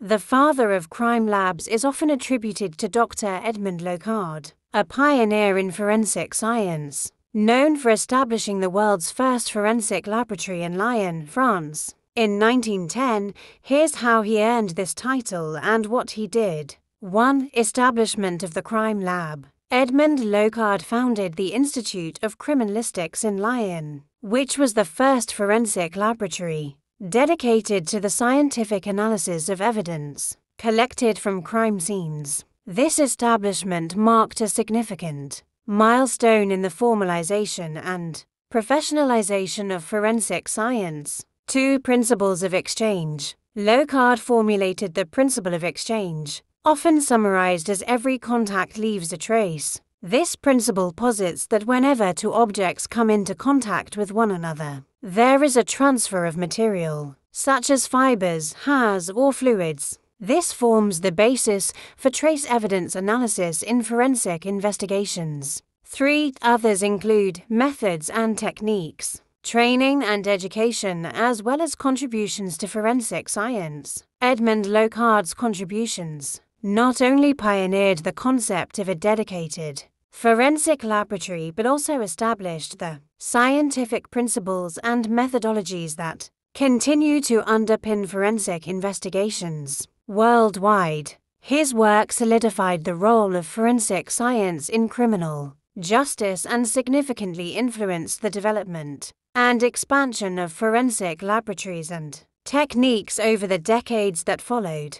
The father of crime labs is often attributed to Dr. Edmond Locard, a pioneer in forensic science, known for establishing the world's first forensic laboratory in Lyon, France. In 1910, here's how he earned this title and what he did. 1. Establishment of the crime lab. Edmond Locard founded the Institute of Criminalistics in Lyon, which was the first forensic laboratory dedicated to the scientific analysis of evidence collected from crime scenes. This establishment marked a significant milestone in the formalization and professionalization of forensic science. Two principles of exchange. Locard formulated the principle of exchange often summarized as every contact leaves a trace. This principle posits that whenever two objects come into contact with one another, there is a transfer of material, such as fibers, hairs, or fluids. This forms the basis for trace evidence analysis in forensic investigations. Three others include methods and techniques, training and education, as well as contributions to forensic science. Edmond Locard's contributions not only pioneered the concept of a dedicated forensic laboratory but also established the scientific principles and methodologies that continue to underpin forensic investigations worldwide. His work solidified the role of forensic science in criminal justice and significantly influenced the development and expansion of forensic laboratories and techniques over the decades that followed.